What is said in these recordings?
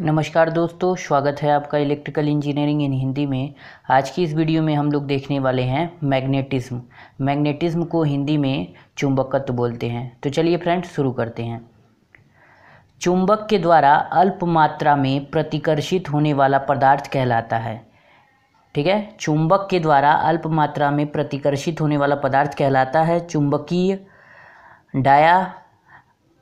नमस्कार दोस्तों, स्वागत है आपका इलेक्ट्रिकल इंजीनियरिंग इन हिंदी में। आज की इस वीडियो में हम लोग देखने वाले हैं मैग्नेटिज्म। मैग्नेटिज्म को हिंदी में चुंबकत्व बोलते हैं। तो चलिए फ्रेंड्स, शुरू करते हैं। चुंबक के द्वारा अल्प मात्रा में प्रतिकर्षित होने वाला पदार्थ कहलाता है। ठीक है? चुंबक के द्वारा अल्प मात्रा में प्रतिकर्षित होने वाला पदार्थ कहलाता है चुंबकीय डाया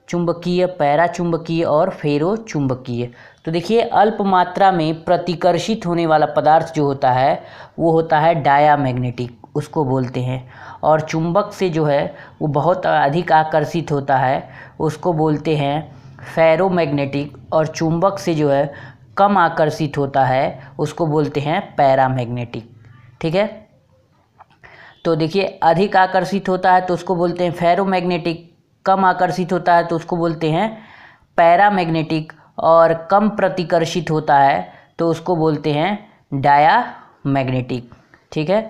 चुंबकीय पैरा चुंबकीय और फेरो चुंबकीय तो देखिए, अल्प मात्रा में प्रतिकर्षित होने वाला पदार्थ जो होता है, वो होता है डाया मैग्नेटिक उसको बोलते हैं। और चुंबक से जो है, वो बहुत अधिक आकर्षित होता है, उसको बोलते हैं फेरो मैग्नेटिक और चुंबक से जो है, कम आकर्षित होता है, उसको बोलते हैं पैरा मैग्नेटिक ठीक है? तो देखिए, अधिक आकर्षित होता है तो उसको बोलते हैं फेरो मैग्नेटिक कम आकर्षित होता है तो उसको बोलते हैं पैरा मैग्नेटिक और कम प्रतिकर्षित होता है तो उसको बोलते हैं डाया मैग्नेटिक ठीक है?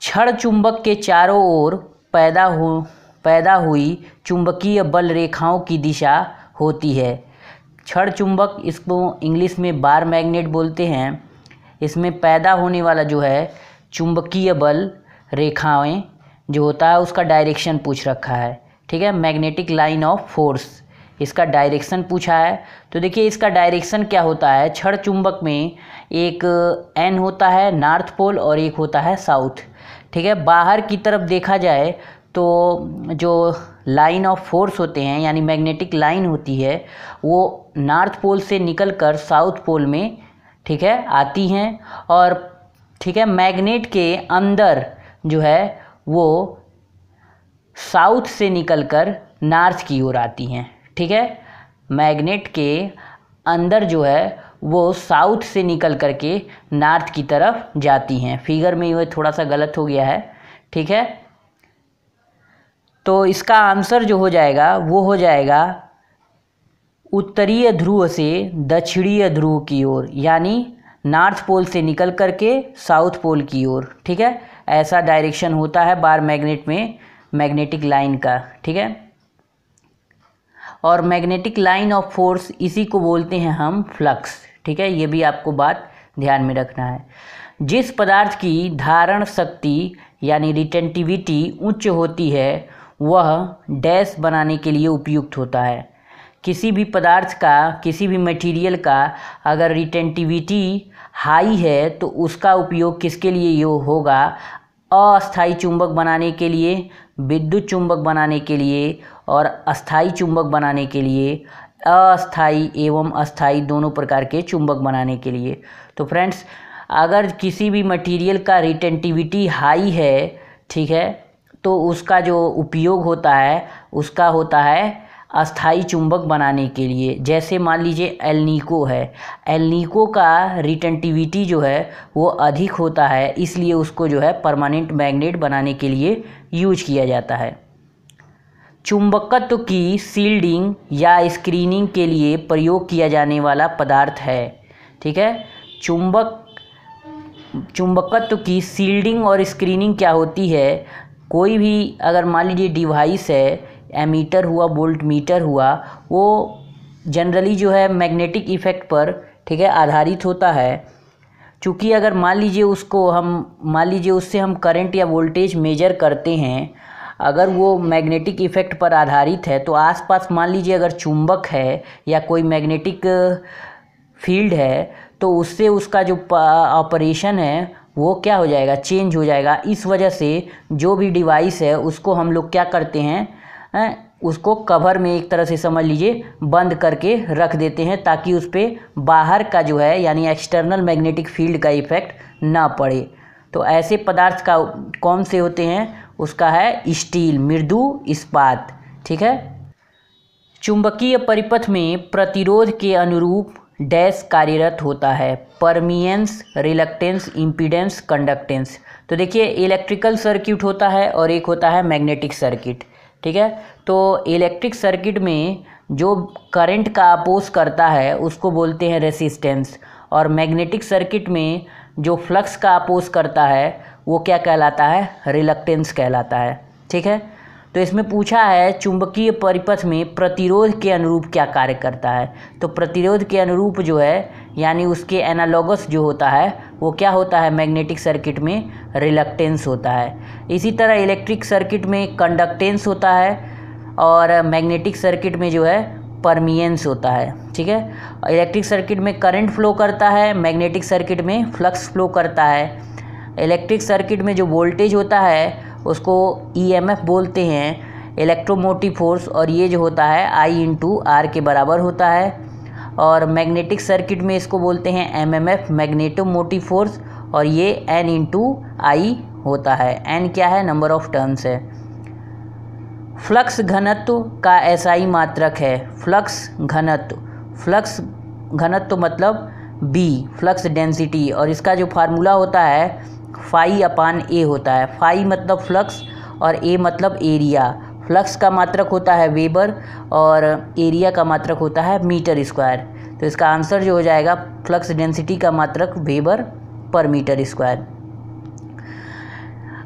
क्षण चुंबक के चारों ओर पैदा हो, पैदा हुई चुंबकीय बल रेखाओं की दिशा होती है। क्षण चुंबक इसको इंग्लिश में बार मैग्नेट बोलते हैं। इसमें पैदा होने वाला जो है चुंबकीय बल रेखाएँ जो होता है उसका डायरेक्शन पूछ रखा है। ठीक है मैग्नेटिक लाइन ऑफ़ फोर्स इसका डायरेक्शन पूछा है। तो देखिए, इसका डायरेक्शन क्या होता है? छड़ चुंबक में एक एन होता है नॉर्थ पोल और एक होता है साउथ ठीक है, बाहर की तरफ़ देखा जाए तो जो लाइन ऑफ़ फोर्स होते हैं, यानी मैग्नेटिक लाइन होती है, वो नॉर्थ पोल से निकल कर साउथ पोल में, ठीक है, आती हैं और, ठीक है मैग्नेट के अंदर जो है वो साउथ से निकलकर नॉर्थ की ओर आती हैं, ठीक है? मैग्नेट के अंदर जो है, वो साउथ से निकल कर के नॉर्थ की तरफ़ जाती हैं। फिगर में ये थोड़ा सा गलत हो गया है, ठीक है? तो इसका आंसर जो हो जाएगा, वो हो जाएगा उत्तरीय ध्रुव से दक्षिणीय ध्रुव की ओर, यानी नॉर्थ पोल से निकल कर के साउथ पोल की ओर, ठीक है? ऐसा डायरेक्शन होता है बार मैग्नेट में मैग्नेटिक लाइन का, ठीक है? और मैग्नेटिक लाइन ऑफ़ फोर्स इसी को बोलते हैं हम फ्लक्स ठीक है? ये भी आपको बात ध्यान में रखना है। जिस पदार्थ की धारण शक्ति यानी रिटेंटिविटी उच्च होती है, वह डैश बनाने के लिए उपयुक्त होता है। किसी भी पदार्थ का, किसी भी मटेरियल का अगर रिटेंटिविटी हाई है तो उसका उपयोग किसके लिए यो होगा? अस्थाई चुंबक बनाने के लिए, विद्युत चुंबक बनाने के लिए और अस्थाई चुंबक बनाने के लिए अस्थाई एवं अस्थाई दोनों प्रकार के चुंबक बनाने के लिए। तो फ्रेंड्स, अगर किसी भी मटेरियल का रिटेंटिविटी हाई है, ठीक है तो उसका जो उपयोग होता है, उसका होता है अस्थाई चुंबक बनाने के लिए। जैसे मान लीजिए एलनीको है। एलनीको का रिटेंटिविटी जो है, वो अधिक होता है, इसलिए उसको जो है परमानेंट मैग्नेट बनाने के लिए यूज़ किया जाता है। चुंबकत्व की सील्डिंग या स्क्रीनिंग के लिए प्रयोग किया जाने वाला पदार्थ है। ठीक है? चुंबक, चुंबकत्व की सील्डिंग और स्क्रीनिंग क्या होती है? कोई भी अगर मान लीजिए डिवाइस है एमीटर हुआ वोल्ट मीटर हुआ, वो जनरली जो है मैग्नेटिक इफ़ेक्ट पर, ठीक है, आधारित होता है। चूँकि अगर मान लीजिए उसको हम, मान लीजिए उससे हम करंट या वोल्टेज मेजर करते हैं, अगर वो मैग्नेटिक इफ़ेक्ट पर आधारित है तो आसपास मान लीजिए अगर चुंबक है या कोई मैग्नेटिक फ़ील्ड है तो उससे उसका जो ऑपरेशन है, वो क्या हो जाएगा चेंज हो जाएगा। इस वजह से जो भी डिवाइस है, उसको हम लोग क्या करते हैं उसको कवर में एक तरह से समझ लीजिए, बंद करके रख देते हैं ताकि उस पर बाहर का जो है, यानी एक्सटर्नल मैग्नेटिक फ़ील्ड का इफ़ेक्ट ना पड़े। तो ऐसे पदार्थ का कौन से होते हैं? उसका है स्टील, मृदु इस्पात, ठीक है? चुंबकीय परिपथ में प्रतिरोध के अनुरूप डैश कार्यरत होता है। परमियंस, रिलक्टेंस इम्पीडेंस कंडक्टेंस तो देखिए इलेक्ट्रिकल सर्किट होता है और एक होता है मैग्नेटिक सर्किट ठीक है? तो इलेक्ट्रिक सर्किट में जो करंट का अपोज करता है, उसको बोलते हैं रेसिस्टेंस और मैग्नेटिक सर्किट में जो फ्लक्स का अपोज करता है, वो क्या कहलाता है? रिलक्टेंस कहलाता है. ठीक है? तो इसमें पूछा है, चुंबकीय परिपथ में प्रतिरोध के अनुरूप क्या कार्य करता है? तो प्रतिरोध के अनुरूप जो है, यानी उसके एनालॉगस जो होता है वो क्या होता है? मैग्नेटिक सर्किट में रिलक्टेंस होता है। इसी तरह इलेक्ट्रिक सर्किट में कंडक्टेंस होता है और मैग्नेटिक सर्किट में जो है परमियंस होता है। ठीक है? इलेक्ट्रिक सर्किट में करंट फ्लो करता है, मैग्नेटिक सर्किट में फ्लक्स फ्लो करता है। इलेक्ट्रिक सर्किट में जो वोल्टेज होता है, उसको ईएमएफ बोलते हैं, इलेक्ट्रोमोटिव फोर्स, और ये जो होता है आई इंटू आर के बराबर होता है। और मैग्नेटिक सर्किट में इसको बोलते हैं एमएमएफ मैग्नेटोमोटिव फोर्स और ये एन इंटू आई होता है। एन क्या है? नंबर ऑफ़ टर्न्स है। फ्लक्स घनत्व का एसआई मात्रक है। फ्लक्स घनत्व। फ्लक्स घनत्व मतलब बी फ्लक्स डेंसिटी और इसका जो फार्मूला होता है फाई अपान ए होता है। फाई मतलब फ्लक्स और ए मतलब एरिया फ्लक्स का मात्रक होता है वेबर और एरिया का मात्रक होता है मीटर स्क्वायर। तो इसका आंसर जो हो जाएगा, फ्लक्स डेंसिटी का मात्रक वेबर पर मीटर स्क्वायर।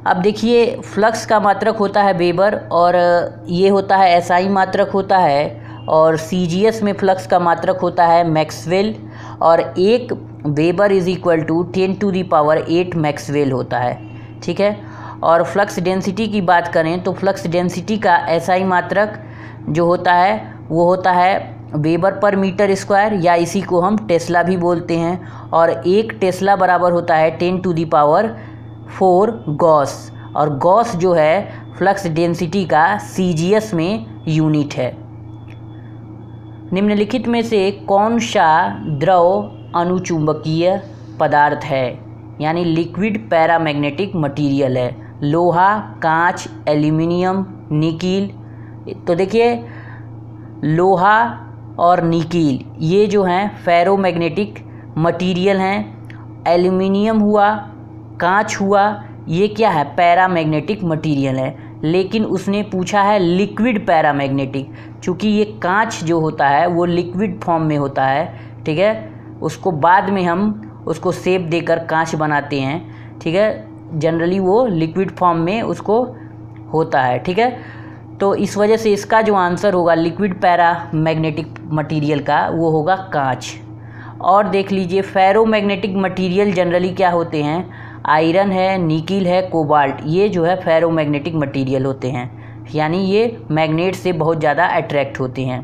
अब देखिए, फ्लक्स का मात्रक होता है वेबर और ये होता है एस एसआई मात्रक होता है और सीजीएस में फ्लक्स का मात्रक होता है मैक्सवेल और एक weber is equal to ten to the power eight Maxwell होता है। ठीक है? और फ्लक्स डेंसिटी की बात करें तो फ्लक्स डेंसिटी का ऐसा एसआई मात्रक जो होता है, वो होता है वेबर पर मीटर स्क्वायर, या इसी को हम टेस्ला भी बोलते हैं। और एक टेस्ला बराबर होता है ten to the power four gauss. और गॉस जो है फ्लक्स डेंसिटी का सीजीएस में यूनिट है। निम्नलिखित में से कौन सा द्रव अनुचुंबकीय पदार्थ है? यानी लिक्विड पैरामैग्नेटिक मटेरियल है। लोहा, कांच, एल्यूमिनियम, निकील। तो देखिए, लोहा और निकील, ये जो हैं फेरोमैग्नेटिक मटेरियल हैं। एल्यूमिनियम हुआ, कांच हुआ, ये क्या है? पैरामैग्नेटिक मटेरियल है। लेकिन उसने पूछा है लिक्विड पैरामैग्नेटिक, चूँकि ये कांच जो होता है, वो लिक्विड फॉर्म में होता है, ठीक है? उसको बाद में हम उसको सेप देकर कांच बनाते हैं, ठीक है? जनरली वो लिक्विड फॉर्म में उसको होता है, ठीक है? तो इस वजह से इसका जो आंसर होगा लिक्विड पैरा मैग्नेटिक मटीरियल का, वो होगा कांच। और देख लीजिए फेरोमैग्नेटिक मटीरियल जनरली क्या होते हैं? आयरन है निकिल है कोबाल्ट ये जो है फेरोमैग्नेटिक मटेरियल होते हैं। यानी ये मैग्नेट से बहुत ज़्यादा अट्रैक्ट होते हैं।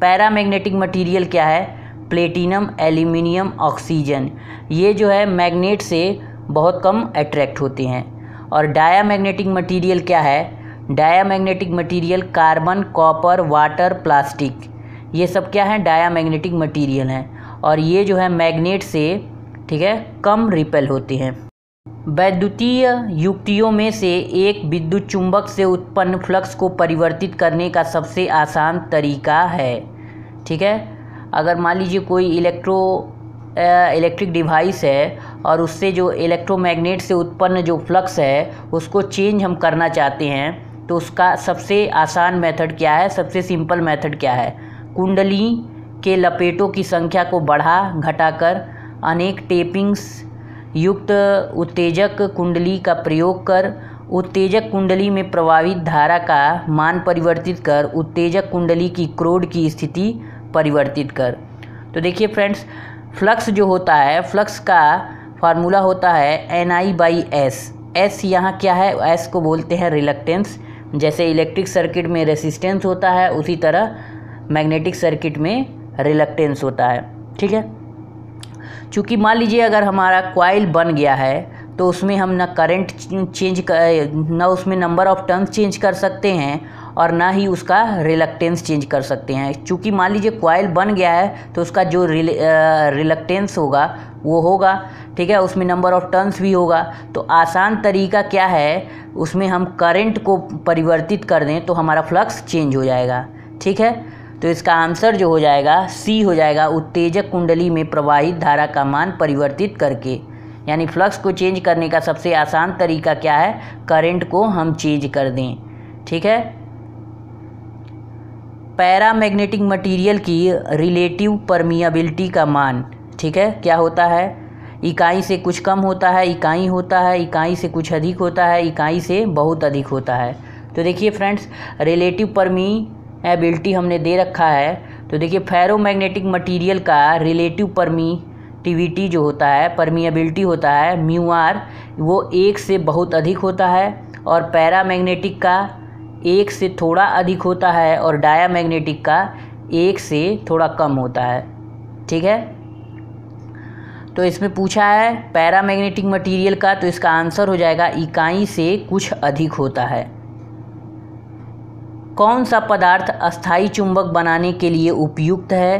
पैरामैग्नेटिक मटेरियल क्या है? प्लेटिनम एल्यूमिनियम ऑक्सीजन ये जो है मैग्नेट से बहुत कम अट्रैक्ट होते हैं। और डायामैग्नेटिक मटेरियल क्या है? Diamagnetic material carbon copper water plastic ये सब क्या है? डायामैग्नेटिक मटेरियल हैं। और ये जो है मैग्नेट से, ठीक है, कम रिपेल होते हैं। वैद्युतीय युक्तियों में से एक विद्युत चुंबक से उत्पन्न फ्लक्स को परिवर्तित करने का सबसे आसान तरीका है। ठीक है? अगर मान लीजिए कोई इलेक्ट्रो इलेक्ट्रिक डिवाइस है और उससे जो इलेक्ट्रोमैग्नेट से उत्पन्न जो फ्लक्स है, उसको चेंज हम करना चाहते हैं तो उसका सबसे आसान मेथड क्या है? सबसे सिंपल मेथड क्या है? कुंडली के लपेटों की संख्या को बढ़ा, घटाकर अनेक टेपिंग्स युक्त उत्तेजक कुंडली का प्रयोग कर, उत्तेजक कुंडली में प्रभावित धारा का मान परिवर्तित कर, उत्तेजक कुंडली की क्रोड की स्थिति परिवर्तित कर। तो देखिए फ्रेंड्स फ्लक्स जो होता है, फ्लक्स का फार्मूला होता है N I by S S यहाँ क्या है? एस को बोलते हैं रिलक्टेंस जैसे इलेक्ट्रिक सर्किट में रेसिस्टेंस होता है, उसी तरह मैग्नेटिक सर्किट में रिलक्टेंस होता है। ठीक है? चूँकि मान लीजिए अगर हमारा क्वाइल बन गया है तो उसमें हम ना करंट चेंज कर ना उसमें नंबर ऑफ़ टर्न्स चेंज कर सकते हैं और ना ही उसका रिलक्टेंस चेंज कर सकते हैं। चूँकि मान लीजिए क्वाइल बन गया है तो उसका जो रिलक्टेंस होगा, वो होगा, ठीक है? उसमें नंबर ऑफ़ टर्न्स भी होगा। तो आसान तरीका क्या है? उसमें हम करंट को परिवर्तित कर दें तो हमारा फ्लक्स चेंज हो जाएगा, ठीक है? तो इसका आंसर जो हो जाएगा सी हो जाएगा, उत्तेजक कुंडली में प्रवाहित धारा का मान परिवर्तित करके। यानी फ्लक्स को चेंज करने का सबसे आसान तरीका क्या है? करंट को हम चेंज कर दें, ठीक है? पैरामैग्नेटिक मटेरियल की रिलेटिव परमियाबिलिटी का मान, ठीक है? क्या होता है? इकाई से कुछ कम होता है, इकाई होता है, इकाई से कुछ अधिक होता है, इकाई से बहुत अधिक होता है। तो देखिए फ्रेंड्स, रिलेटिव परमी एबिलिटी हमने दे रखा है। तो देखिए, फेरोमैग्नेटिक मटेरियल का रिलेटिव परमीटिविटी जो होता है, परमिएबिलिटी होता है, म्यू आर, वो एक से बहुत अधिक होता है और पैरामैग्नेटिक का एक से थोड़ा अधिक होता है और डायामैग्नेटिक का एक से थोड़ा कम होता है। ठीक है? तो इसमें पूछा है पैरामैग्नेटिक मटेरियल का तो इसका आंसर हो जाएगा, इकाई से कुछ अधिक होता है। कौन सा पदार्थ अस्थाई चुंबक बनाने के लिए उपयुक्त है?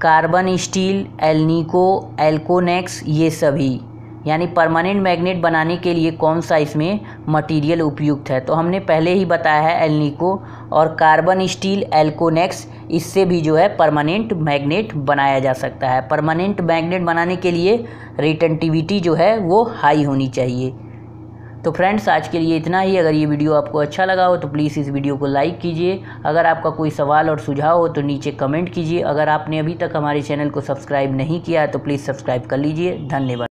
कार्बन, स्टील, एल्निको, एल्कोनेक्स, ये सभी। यानी परमानेंट मैग्नेट बनाने के लिए कौन सा इसमें मटेरियल उपयुक्त है? तो हमने पहले ही बताया है एल्निको और कार्बन स्टील एल्कोनेक्स इससे भी जो है परमानेंट मैग्नेट बनाया जा सकता है। परमानेंट मैग्नेट बनाने के लिए रिटेंटिविटी जो है वो हाई होनी चाहिए। तो फ्रेंड्स आज के लिए इतना ही। अगर ये वीडियो आपको अच्छा लगा हो तो प्लीज़ इस वीडियो को लाइक कीजिए। अगर आपका कोई सवाल और सुझाव हो तो नीचे कमेंट कीजिए। अगर आपने अभी तक हमारे चैनल को सब्सक्राइब नहीं किया है तो प्लीज़ सब्सक्राइब कर लीजिए। धन्यवाद।